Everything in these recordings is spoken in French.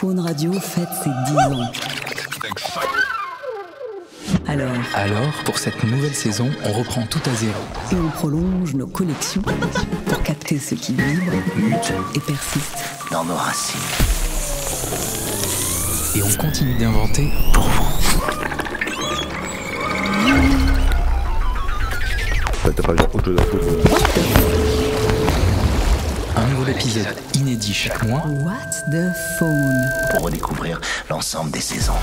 Faune Radio fête ses 10 ans. Alors, Alors, pour cette nouvelle saison, on reprend tout à zéro. et on prolonge nos collections pour capter ce qui vibre, mute et persiste. dans nos racines. Et on continue d'inventer Pour vous. T'as pas autre chose à foutre un nouvel épisode inédit chaque mois. What the Faune Pour redécouvrir l'ensemble des saisons.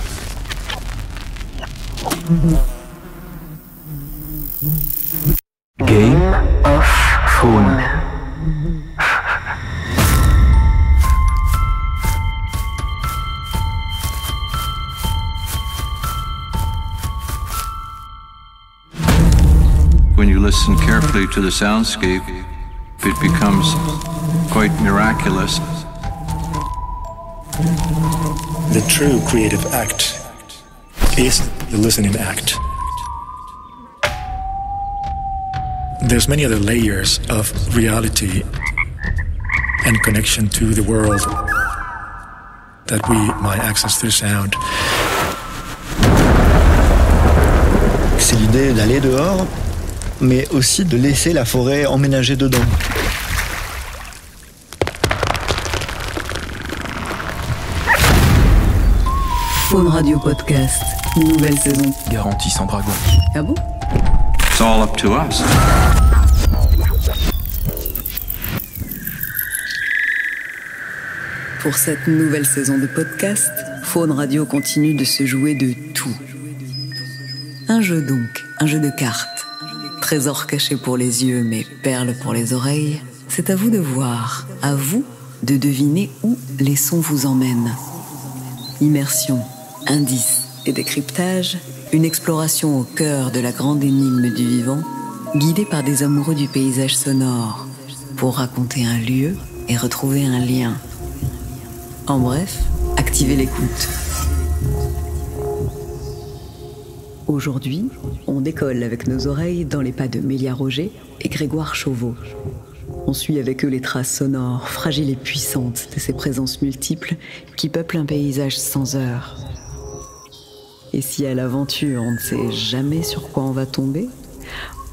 Game of Faune. When you listen carefully to the soundscape, it becomes quite miraculous. The true creative act is the listening act. There's many other layers of reality and connection to the world that we might access through sound. C'est l'idée d'aller dehors, mais aussi de laisser la forêt emménager dedans. Faune Radio Podcast, nouvelle saison. Garantie sans dragon. Ah bon? It's all up to us. Pour cette nouvelle saison de podcast, Faune Radio continue de se jouer de tout. Un jeu donc, un jeu de cartes. Trésor caché pour les yeux, mais perles pour les oreilles. C'est à vous de voir, à vous de deviner où les sons vous emmènent. Immersion, indices et décryptage, une exploration au cœur de la grande énigme du vivant, guidée par des amoureux du paysage sonore, pour raconter un lieu et retrouver un lien. En bref, activez l'écoute. Aujourd'hui, on décolle avec nos oreilles dans les pas de Mélia Roger et Grégoire Chauveau. On suit avec eux les traces sonores, fragiles et puissantes de ces présences multiples qui peuplent un paysage sans heure. Et si à l'aventure on ne sait jamais sur quoi on va tomber,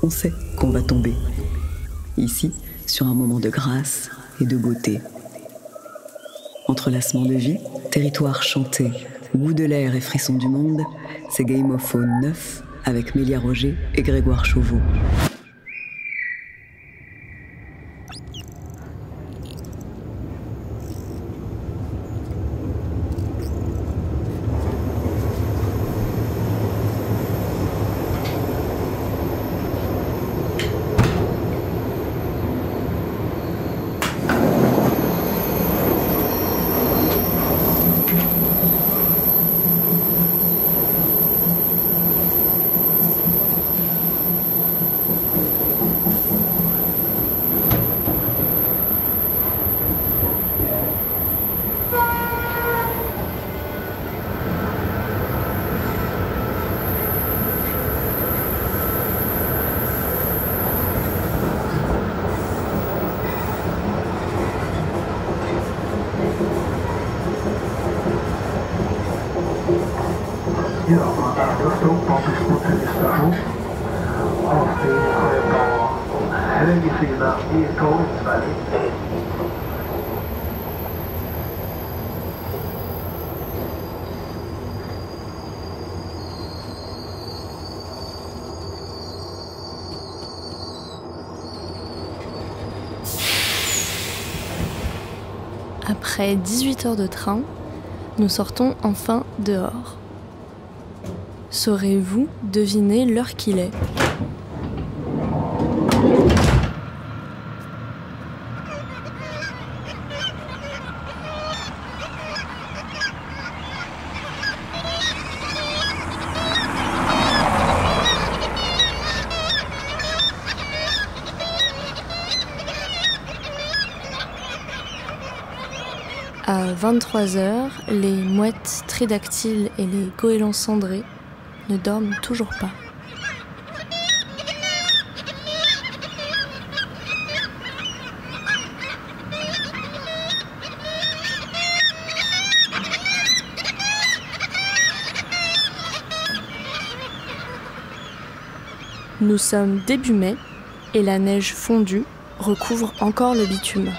on sait qu'on va tomber. Ici, sur un moment de grâce et de beauté. Entrelacement de vie, territoire chanté, goût de l'air et frisson du monde, c'est Game of Phone 9 avec Mélia Roger et Grégoire Chauveau. Tågsberg. Après 18 heures de train, nous sortons enfin dehors. Saurez-vous deviner l'heure qu'il est? À 23 heures, les mouettes tridactyles et les goélands cendrés ne dorment toujours pas. Nous sommes début mai et la neige fondue recouvre encore le bitume.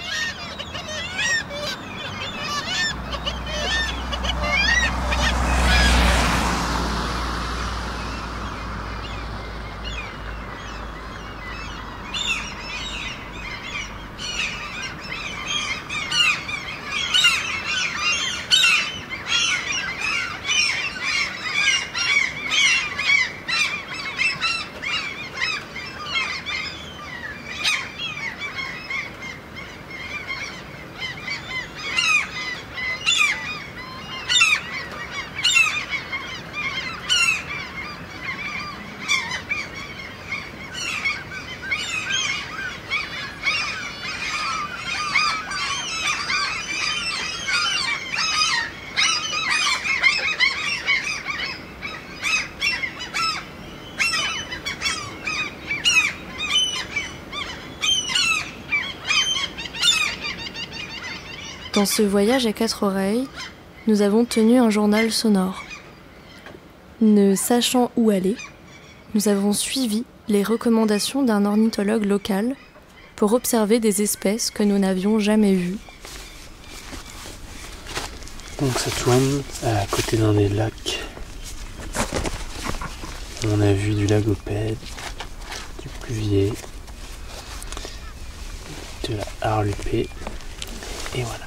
Dans ce voyage à quatre oreilles, nous avons tenu un journal sonore. Ne sachant où aller, nous avons suivi les recommandations d'un ornithologue local pour observer des espèces que nous n'avions jamais vues. Donc tourne à côté d'un des lacs. On a vu du lagopède, du pluvier, de la harlupée, et voilà.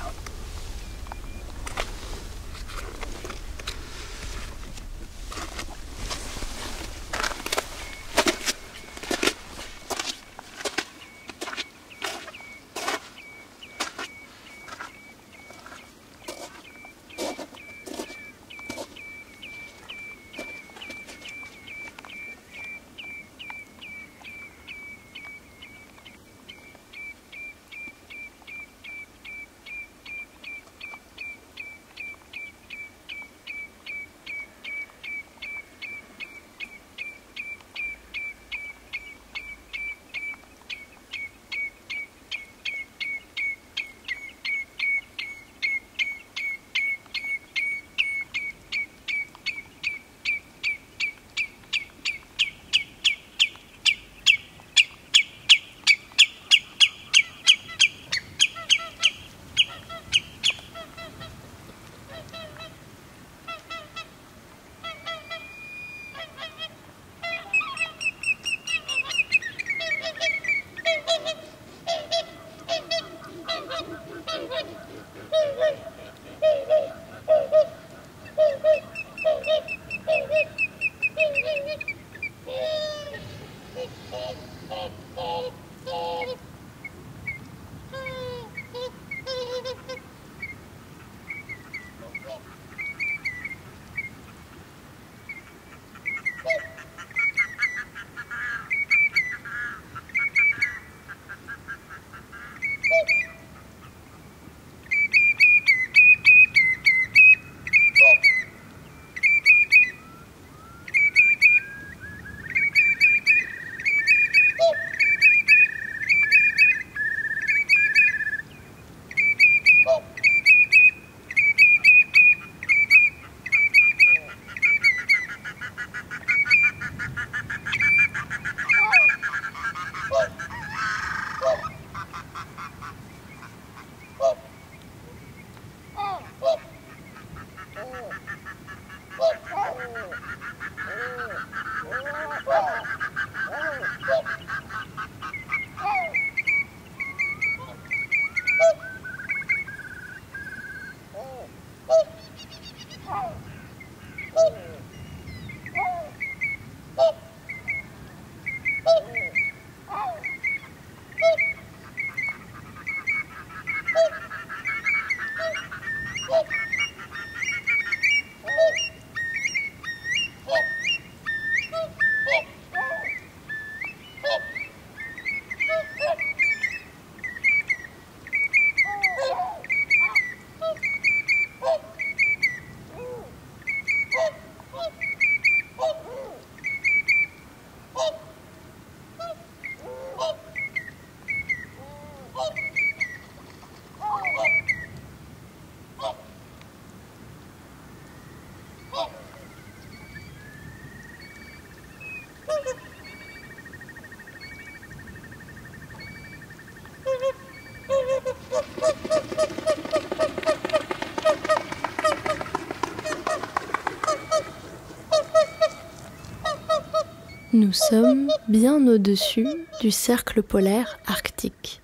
Nous sommes bien au-dessus du cercle polaire arctique.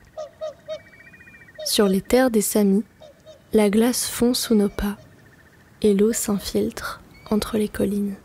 Sur les terres des Samis, la glace fond sous nos pas et l'eau s'infiltre entre les collines.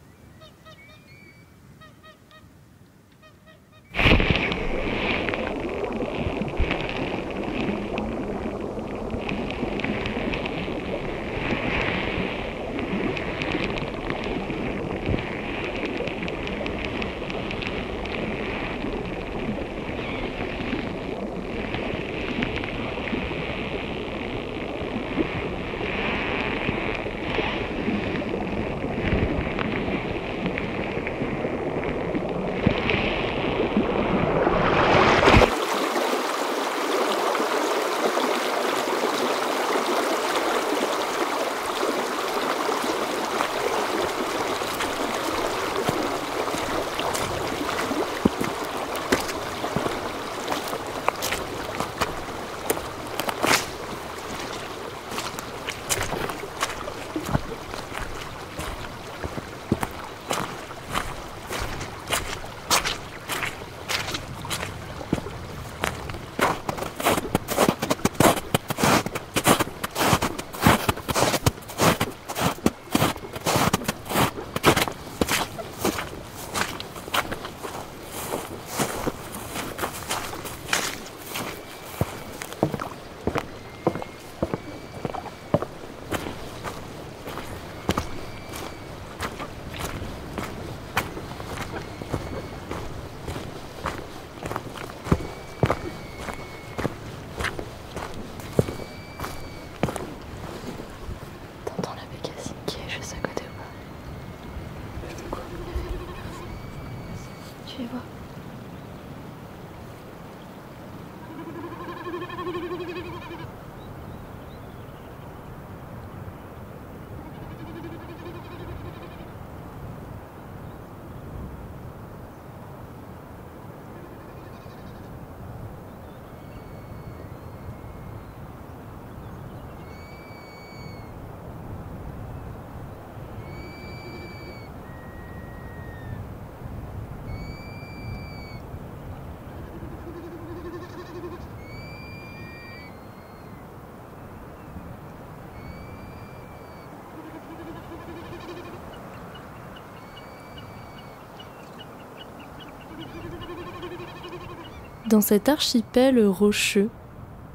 Dans cet archipel rocheux,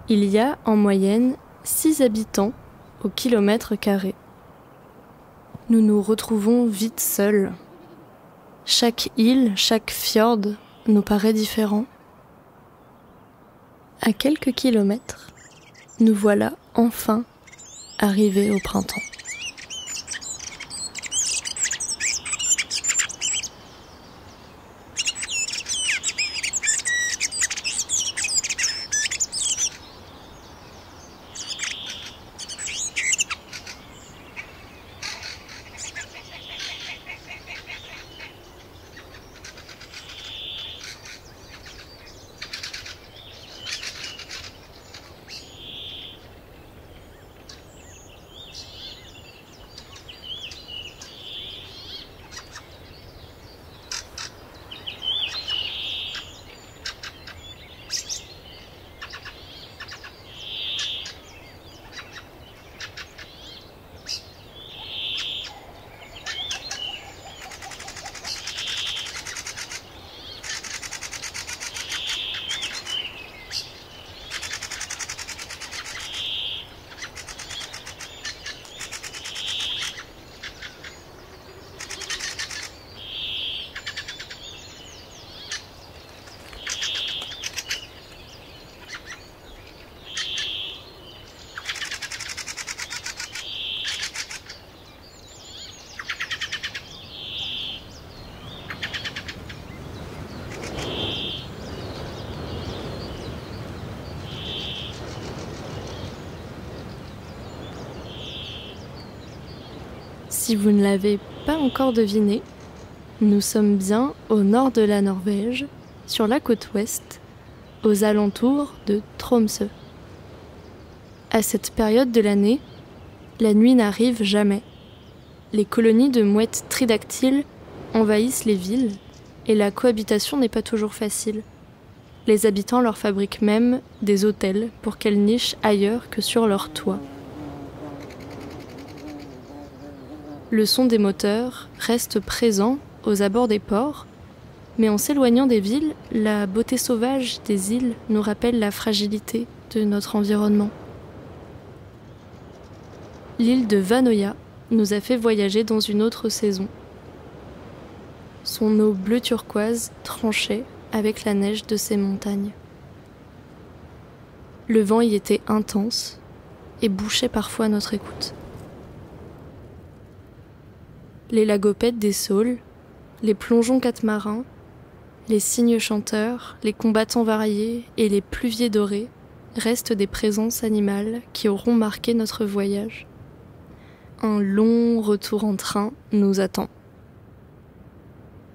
il y a en moyenne 6 habitants au kilomètre carré. Nous nous retrouvons vite seuls. Chaque île, chaque fjord nous paraît différent. À quelques kilomètres, nous voilà enfin arrivés au printemps. Si vous ne l'avez pas encore deviné, nous sommes bien au nord de la Norvège, sur la côte ouest, aux alentours de Tromsø. À cette période de l'année, la nuit n'arrive jamais. Les colonies de mouettes tridactyles envahissent les villes et la cohabitation n'est pas toujours facile. Les habitants leur fabriquent même des hôtels pour qu'elles nichent ailleurs que sur leur toit. Le son des moteurs reste présent aux abords des ports, mais en s'éloignant des villes, la beauté sauvage des îles nous rappelle la fragilité de notre environnement. L'île de Vanoya nous a fait voyager dans une autre saison. Son eau bleu turquoise tranchait avec la neige de ses montagnes. Le vent y était intense et bouchait parfois notre écoute. Les lagopèdes des saules, les plongeons catmarins, les cygnes chanteurs, les combattants variés et les pluviers dorés restent des présences animales qui auront marqué notre voyage. Un long retour en train nous attend.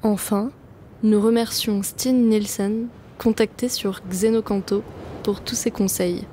Enfin, nous remercions Stine Nielsen, contacté sur Xenocanto, pour tous ses conseils.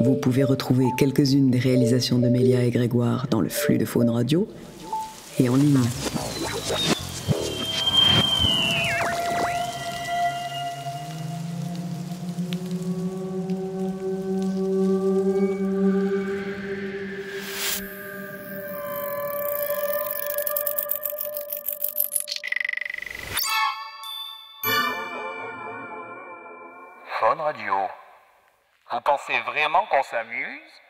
Vous pouvez retrouver quelques-unes des réalisations de Mélia et Grégoire dans le flux de Faune Radio et en ligne. Vraiment qu'on